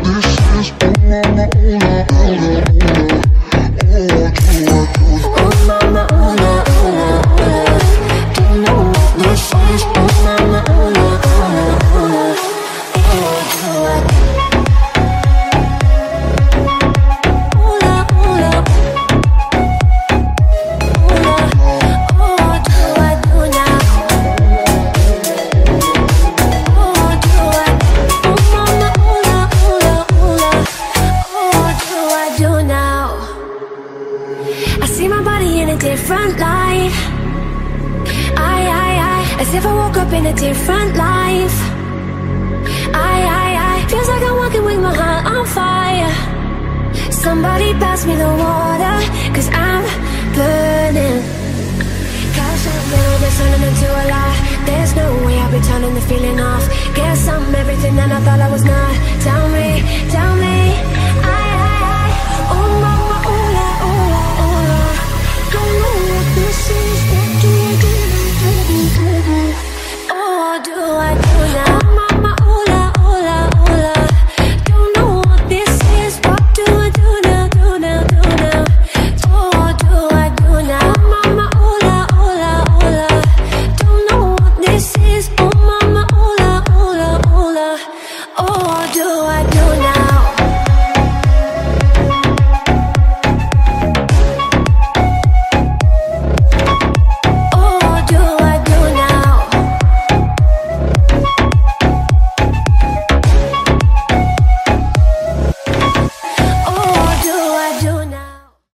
This is all, all, all, all, all. Different light I, I, I As if I woke up in a different life. I, I, I Feels like I'm walking with my heart on fire. Somebody pass me the water Cause I'm burning. Cause I'm nervous, turning into a lie. There's no way I'll be turning the feeling off. Guess I'm everything that I thought I was not